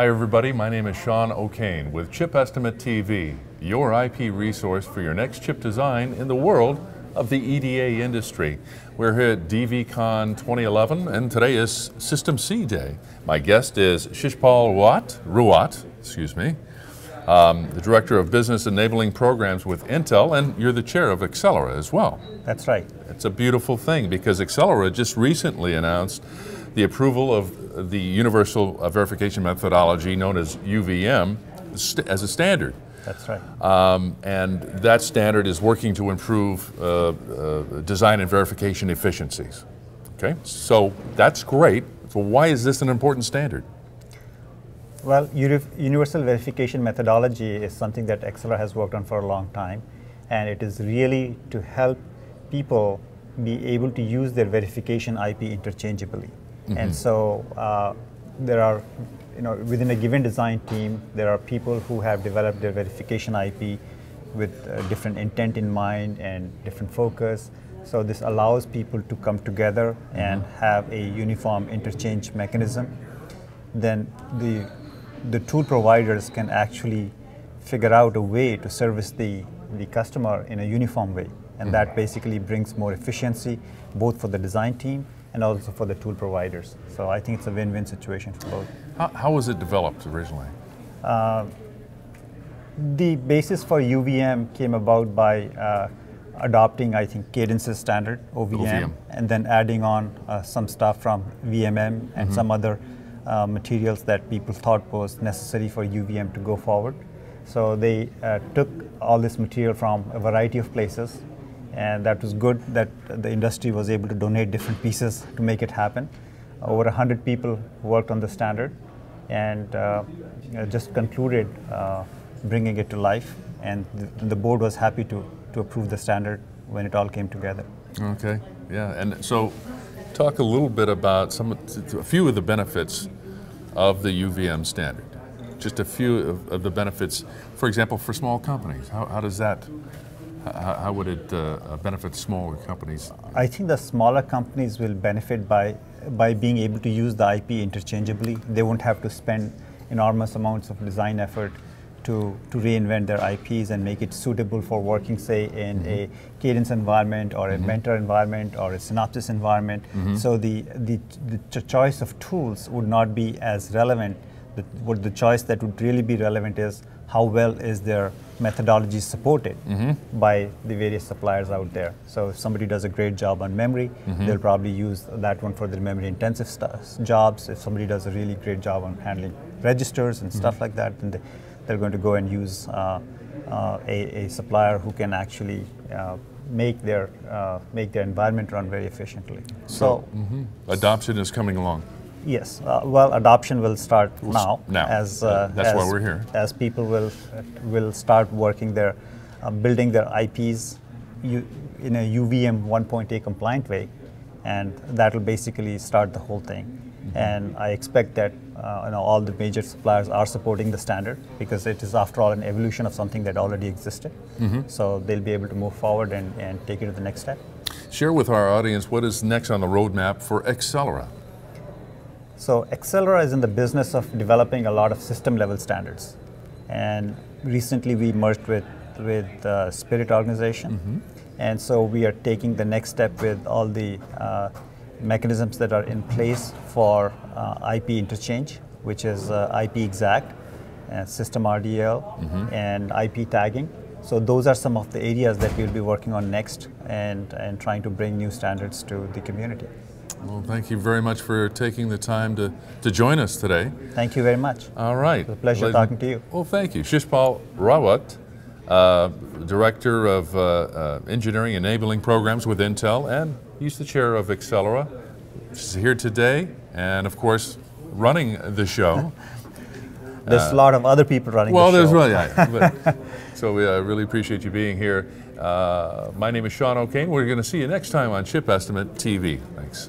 Hi, everybody. My name is Sean O'Kane with Chip Estimate TV, your IP resource for your next chip design in the world of the EDA industry. We're here at DVCon 2011, and today is SystemC Day. My guest is Shishpal Ruat, Ruat, excuse me, um, the Director of Business Enabling Programs with Intel, and you're the chair of Accellera as well. That's right. It's a beautiful thing because Accellera just recently announced the approval of the Universal Verification Methodology known as UVM as a standard. That's right. Um, and that standard is working to improve uh, uh, design and verification efficiencies. Okay, so that's great. So why is this an important standard? Well, universal verification methodology is something that Accellera has worked on for a long time, and it is really to help people be able to use their verification IP interchangeably. Mm -hmm. And so uh, there are, you know, within a given design team, there are people who have developed their verification IP with uh, different intent in mind and different focus. So this allows people to come together mm -hmm. and have a uniform interchange mechanism. Then the the tool providers can actually figure out a way to service the, the customer in a uniform way. And mm -hmm. that basically brings more efficiency, both for the design team and also for the tool providers. So I think it's a win-win situation for both. How, how was it developed originally? Uh, the basis for UVM came about by uh, adopting, I think, Cadence's standard, OVM, OVM. and then adding on uh, some stuff from VMM and mm -hmm. some other uh, materials that people thought was necessary for UVM to go forward. So they uh, took all this material from a variety of places, and that was good that the industry was able to donate different pieces to make it happen. Over 100 people worked on the standard and uh, just concluded uh, bringing it to life, and the, the board was happy to, to approve the standard when it all came together. Okay, yeah, and so talk a little bit about some, a few of the benefits of the UVM standard. Just a few of, of the benefits, for example, for small companies. How, how does that, how, how would it uh, benefit smaller companies? I think the smaller companies will benefit by, by being able to use the IP interchangeably. They won't have to spend enormous amounts of design effort to, to reinvent their IPs and make it suitable for working, say, in mm -hmm. a Cadence environment or a mm -hmm. Mentor environment or a Synopsys environment. Mm -hmm. So the, the, the choice of tools would not be as relevant. The, what the choice that would really be relevant is how well is their methodology supported mm-hmm. by the various suppliers out there. So if somebody does a great job on memory, mm-hmm. they'll probably use that one for their memory intensive jobs. If somebody does a really great job on handling registers and stuff mm-hmm. like that, then they, they're going to go and use uh, uh, a, a, supplier who can actually uh, make their make their environment run very efficiently. So, so mm-hmm. adoption is coming along. Yes, uh, well, adoption will start now. Now, as uh, that's as, why we're here. As people will will start working their, uh, building their IPs, you, in a UVM 1.8 compliant way, and that will basically start the whole thing. Mm-hmm. And I expect that uh, you know, all the major suppliers are supporting the standard because it is, after all, an evolution of something that already existed. Mm-hmm. So they'll be able to move forward and, and take it to the next step. Share with our audience what is next on the roadmap for Accellera. So Accellera is in the business of developing a lot of system level standards. And recently we merged with, with uh, Spirit Organization. Mm-hmm. And so we are taking the next step with all the uh, mechanisms that are in place for uh, IP interchange, which is uh, IP-XACT, uh, SystemRDL, mm-hmm. and IP tagging. So those are some of the areas that we'll be working on next and, and trying to bring new standards to the community. Well, thank you very much for taking the time to, to join us today. Thank you very much. All right. It's a pleasure Ladies talking to you. Well, thank you. Shishpal Rawat, uh, Director of uh, uh, Engineering Enabling Programs with Intel, and he's the chair of Accellera. She's here today, and of course, running the show. there's a lot of other people running well, the show. Well, there's really, yeah. But, so we uh, really appreciate you being here. Uh, my name is Sean O'Kane. We're going to see you next time on Chip Estimate TV. Thanks.